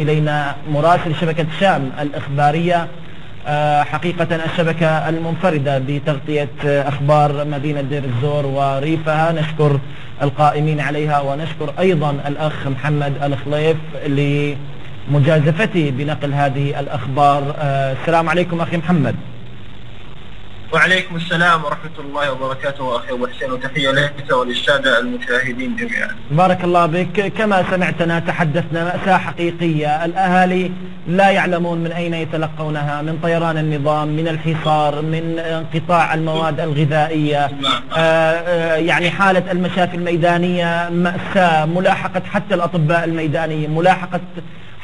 إلينا مراسل شبكة شام الإخبارية آه، حقيقة الشبكة المنفردة بتغطية أخبار مدينة دير الزور وريفها. نشكر القائمين عليها ونشكر أيضا الأخ محمد الخليف لمجازفته بنقل هذه الأخبار. آه، السلام عليكم أخي محمد. وعليكم السلام ورحمة الله وبركاته أخي أبو حسين وتحية لك وللسادة المشاهدين جميعا. بارك الله بك. كما سمعتنا تحدثنا مأساة حقيقية. الأهالي لا يعلمون من أين يتلقونها من طيران النظام من الحصار من انقطاع المواد الغذائية آه، آه، يعني حالة المشافي الميدانية مأساة. ملاحقة حتى الأطباء الميدانيين ملاحقة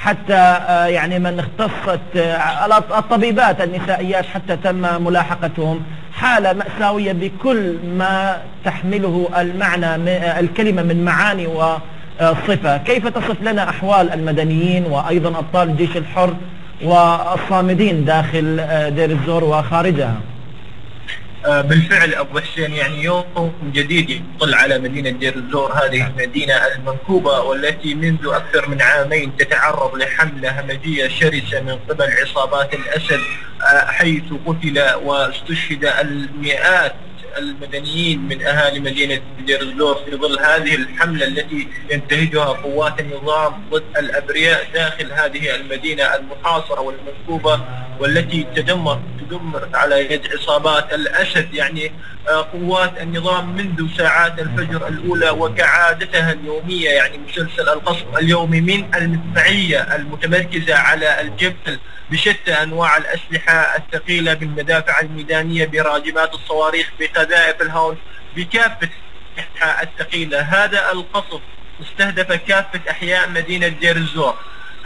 حتى آه، يعني من اختصت آه، الطبيبات النسائيات حتى تم ملاحقتهم حالة مأساوية بكل ما تحمله المعنى آه، الكلمة من معاني وصفة كيف تصف لنا أحوال المدنيين وأيضا أبطال الجيش الحر والصامدين داخل دير الزور وخارجها؟ بالفعل أبو حسين يعني يوم جديد يطل على مدينة دير الزور هذه المدينة المنكوبة والتي منذ أكثر من عامين تتعرض لحملة همجية شرسة من قبل عصابات الأسد آه، حيث قتل واستشهد المئات المدنيين من أهالي مدينة دير الزور في ظل هذه الحملة التي ينتهجها قوات النظام ضد الأبرياء داخل هذه المدينة المحاصرة والمنكوبة. والتي تدمر تدمر على يد عصابات الأسد. يعني آه، قوات النظام منذ ساعات الفجر الأولى وكعادتها اليومية. يعني مسلسل القصف اليومي من المدفعية المتمركزة على الجبل بشتى أنواع الأسلحة الثقيلة بالمدافع الميدانية براجمات الصواريخ بقذائف الهون بكافة الثقيلة. هذا القصف استهدف كافة أحياء مدينة دير الزور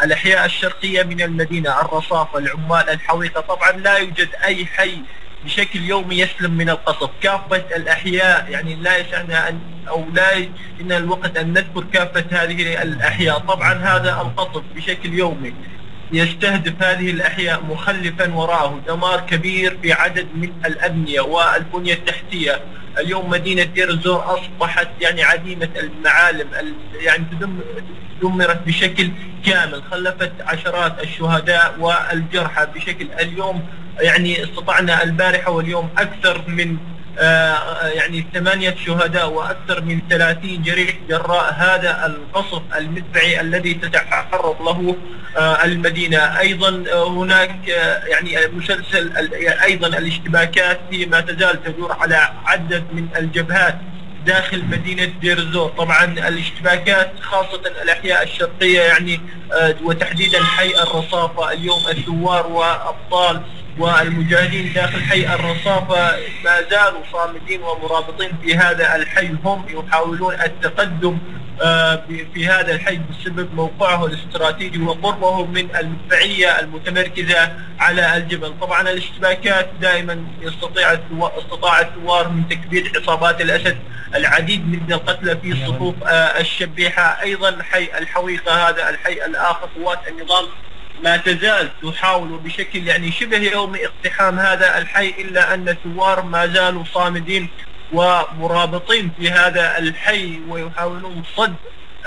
الأحياء الشرقية من المدينة الرصافة العمال الحويطة طبعا لا يوجد أي حي بشكل يومي يسلم من القصف. كافة الأحياء يعني لا يسعنا أن أو لا إن الوقت أن نذكر كافة هذه الأحياء. طبعا هذا القصف بشكل يومي يستهدف هذه الأحياء مخلفا وراءه. دمار كبير في عدد من الأبنية والبنية التحتية. اليوم مدينة دير الزور أصبحت يعني عديمة المعالم يعني دمرت بشكل كامل خلفت عشرات الشهداء والجرحى بشكل اليوم يعني استطعنا البارحة واليوم أكثر من يعني ثمانية شهداء وأكثر من ثلاثين جريح جراء. هذا القصف المدفعي الذي تتعرض له آه، المدينة. أيضا آه، هناك يعني مسلسل أيضا الاشتباكات فيما تزال تدور على عدد من الجبهات. داخل مدينة دير الزور طبعا الاشتباكات خاصة الأحياء الشرقية يعني وتحديدا حي الرصافة. اليوم الثوار وأبطال والمجاهدين داخل حي الرصافة ما زالوا صامدين ومرابطين في هذا الحي. هم يحاولون التقدم آه، في هذا الحي بسبب موقعه الاستراتيجي وقربه من المدفعية المتمركزة على الجبل. طبعا الاشتباكات دائما يستطيع استطاع الثوار من تكبيد عصابات الأسد العديد من القتلى في صفوف آه، الشبيحة. أيضا حي الحويقة هذا الحي الآخر قوات النظام ما تزال تحاول بشكل يعني شبه يومي اقتحام هذا الحي إلا أن الثوار ما زالوا صامدين ومرابطين في هذا الحي ويحاولون صد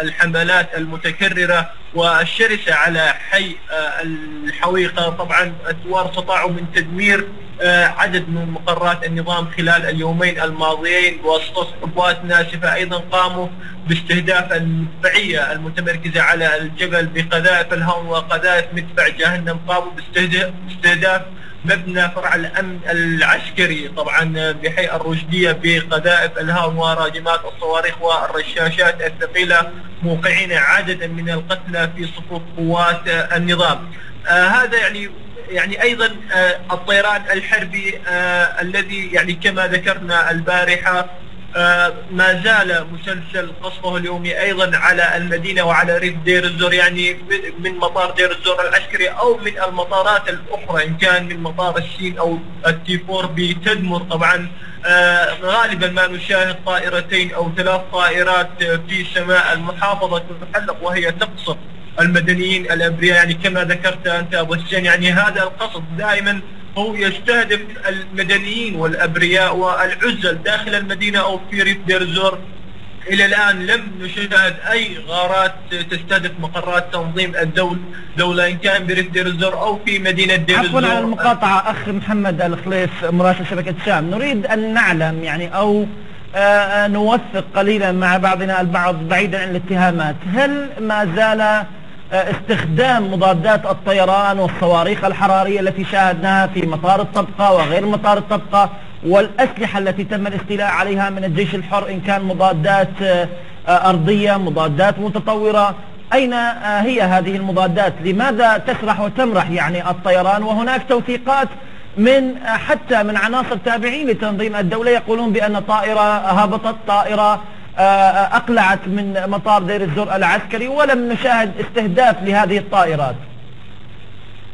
الحملات المتكررة والشرسة على حي آه، الحويقة. طبعا الثوار استطاعوا من تدمير آه، عدد من مقرات النظام خلال اليومين الماضيين بواسطة قوات ناسفة أيضا قاموا باستهداف المدفعية المتمركزة على الجبل بقذائف الهون وقذائف مدفع جهنم قاموا باستهداف مبنى فرع الأمن العسكري طبعا بحي الرشدية بقذائف الهام وراجمات الصواريخ والرشاشات الثقيلة موقعين عددا من القتلى في صفوف قوات النظام. آه هذا يعني يعني أيضا آه الطيران الحربي آه الذي يعني كما ذكرنا البارحة ما زال مسلسل قصفه اليومي أيضا على المدينة وعلى ريف دير الزور يعني من مطار دير الزور العسكري أو من المطارات الأخرى إن كان من مطار السين أو التي 4 بتدمر. طبعا آه، غالبا ما نشاهد طائرتين أو ثلاث طائرات في سماء المحافظة تتحلق وهي تقصف المدنيين الأبرياء. يعني كما ذكرت أنت أبو حسين يعني هذا القصف دائما هو يستهدف المدنيين والأبرياء والعزل داخل المدينة أو في ريف دير الزور إلى الآن لم نشاهد أي غارات تستهدف مقرات تنظيم الدولة دولة إن كان بريف دير الزور أو في مدينة دير الزور عفوا على المقاطعة أخ محمد الخليف مراسل شبكة شام. نريد أن نعلم يعني أو آه، آه، نوثق قليلا مع بعضنا البعض بعيدا عن الاتهامات. هل ما زال استخدام مضادات الطيران والصواريخ الحرارية التي شاهدناها في مطار الطبقة وغير مطار الطبقة والأسلحة التي تم الاستيلاء عليها من الجيش الحر إن كان مضادات أرضية مضادات متطورة. أين هي هذه المضادات؟ لماذا تسرح وتمرح يعني الطيران؟ وهناك توثيقات من حتى من عناصر تابعين لتنظيم الدولة يقولون بأن طائرة هبطت طائرة آه، أقلعت من مطار دير الزور العسكري ولم نشاهد استهداف لهذه الطائرات.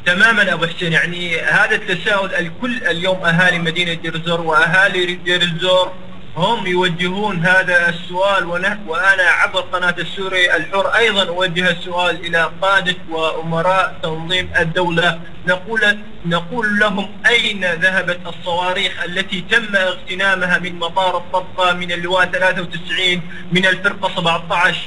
تماما أبو حسين يعني هذا التساؤل الكل اليوم أهالي مدينة دير الزور وأهالي دير الزور هم يوجهون هذا السؤال وأنا عبر قناة السوري الحر أيضا أوجه السؤال إلى قادة وأمراء تنظيم الدولة. نقول, نقول لهم أين ذهبت الصواريخ التي تم اغتنامها من مطار الطبقة من اللواء 93 من الفرقة 17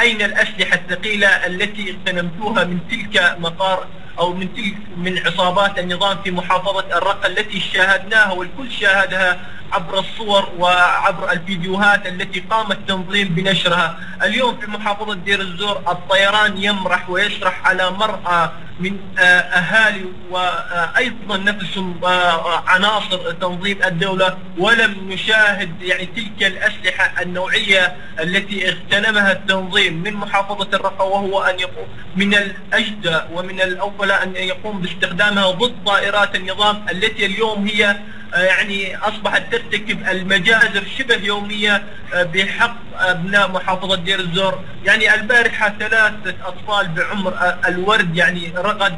أين الأسلحة الثقيلة التي اغتنمتوها من تلك مطار أو من تلك من عصابات النظام في محافظة الرقة التي شاهدناها والكل شاهدها عبر الصور وعبر الفيديوهات التي قام التنظيم بنشرها. اليوم في محافظة دير الزور الطيران يمرح ويشرح على مرأى من آه، أهالي وأيضا نفسهم آه، عناصر تنظيم الدولة. ولم نشاهد يعني تلك الأسلحة النوعية التي اغتنمها التنظيم من محافظة الرقة وهو أن يقوم من الأجدى ومن الأول أن يقوم باستخدامها ضد طائرات النظام التي اليوم هي آه، يعني أصبحت ترتكب المجازر شبه يومية آه، بحق أبناء محافظة دير الزور. يعني البارحة ثلاثة أطفال بعمر الورد يعني رغد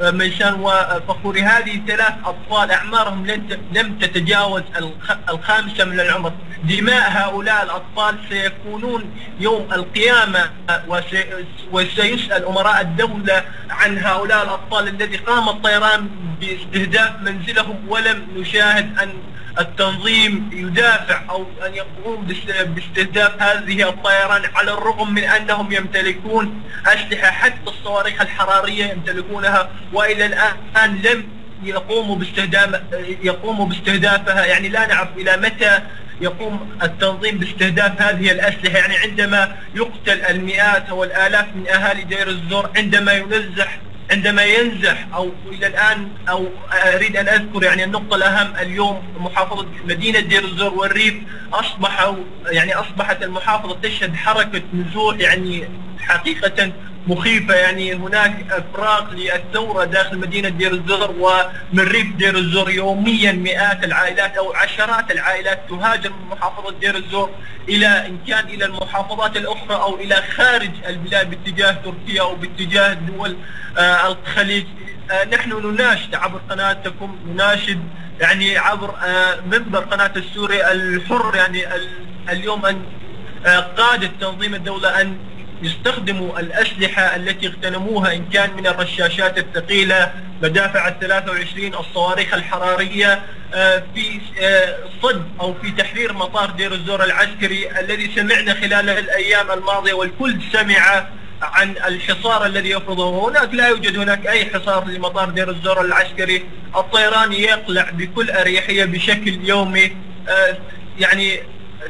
وميشان وفخوري هذه ثلاث أطفال أعمارهم لم تتجاوز الخامسة من العمر. دماء هؤلاء الأطفال سيكونون يوم القيامة وسيسأل أمراء الدولة عن هؤلاء الأطفال الذي قام الطيران باستهداف منزلهم ولم نشاهد أن التنظيم يدافع أو أن يقوم باستهداف هذه الطيران على الرغم من أنهم يمتلكون أسلحة حتى الصواريخ الحرارية يمتلكونها وإلى الآن لم يقوموا باستهداف يقوموا باستهدافها. يعني لا نعرف إلى متى يقوم التنظيم باستهداف هذه الأسلحة. يعني عندما يقتل المئات أو الآلاف من أهالي دير الزور عندما ينزح عندما ينزح أو إلى الآن أو أريد أن أذكر يعني النقطة الأهم اليوم محافظة مدينة دير الزور والريف أصبحوا يعني أصبحت المحافظة تشهد حركة نزوح يعني حقيقة مخيفة يعني هناك افراغ للثورة داخل مدينة دير الزور ومن ريف دير الزور يوميا مئات العائلات أو عشرات العائلات تهاجر من محافظة دير الزور إلى إن كان إلى المحافظات الأخرى أو إلى خارج البلاد باتجاه تركيا أو باتجاه دول آه الخليج. آه نحن نناشد عبر قناتكم نناشد يعني عبر آه منبر قناة السوري الحر يعني اليوم آه، قادة تنظيم الدولة أن يستخدموا الأسلحة التي اغتنموها إن كان من الرشاشات الثقيلة مدافع ال 23 الصواريخ الحرارية آه، في آه، صد أو في تحرير مطار دير الزور العسكري الذي سمعنا خلال الأيام الماضية والكل سمع عن الحصار الذي يفرضه. هناك لا يوجد هناك أي حصار لمطار دير الزور العسكري. الطيران يقلع بكل أريحية بشكل يومي آه، يعني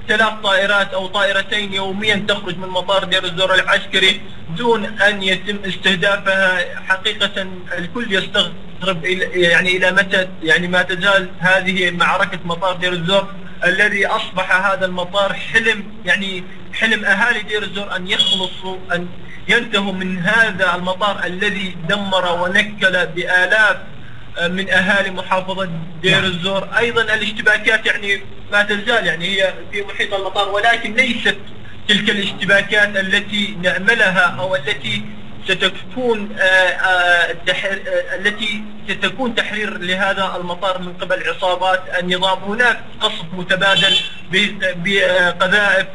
ثلاث طائرات أو طائرتين يوميا تخرج من مطار دير الزور العسكري دون أن يتم استهدافها. حقيقة الكل يستغرب يعني إلى متى يعني ما تزال هذه معركة مطار دير الزور الذي أصبح هذا المطار حلم يعني حلم أهالي دير الزور أن يخلصوا أن ينتهوا من هذا المطار الذي دمر ونكل بآلاف من أهالي محافظة دير نعم. الزور. أيضا الاشتباكات يعني ما تزال يعني هي في محيط المطار ولكن ليست تلك الاشتباكات التي نأملها أو التي ستكون آه، آه، آه، التي ستكون تحرير لهذا المطار من قبل عصابات. النظام هناك قصف متبادل بقذائف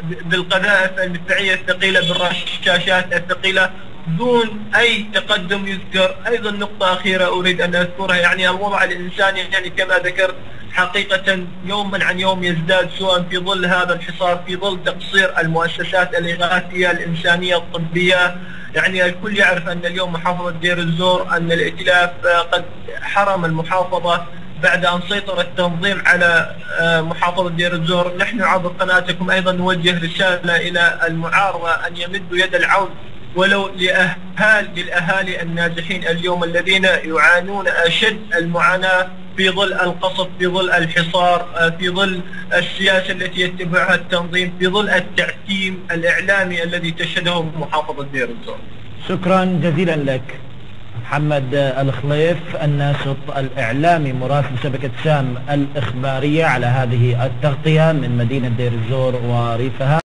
بالقذائف المدفعيه الثقيلة بالرشاشات الثقيلة. دون أي تقدم يذكر. أيضا نقطة أخيرة أريد أن أذكرها. يعني الوضع الإنساني يعني كما ذكرت حقيقة يوما عن يوم يزداد سوءا في ظل هذا الحصار في ظل تقصير المؤسسات الإغاثية الإنسانية الطبية. يعني الكل يعرف أن اليوم محافظة دير الزور أن الائتلاف قد حرم المحافظة بعد أن سيطر التنظيم على آه، محافظة دير الزور. نحن عبر قناتكم أيضا نوجه رسالة إلى المعارضة أن يمدوا يد العون ولو لأهال للأهالي النازحين اليوم الذين يعانون أشد المعاناة في ظل القصف في ظل الحصار آه، في ظل السياسة التي يتبعها التنظيم في ظل التعتيم الإعلامي الذي تشهده محافظة دير الزور شكرا جزيلا لك محمد الخليف الناشط الإعلامي مراسل شبكة شام الإخبارية على هذه التغطية من مدينة دير الزور وريفها.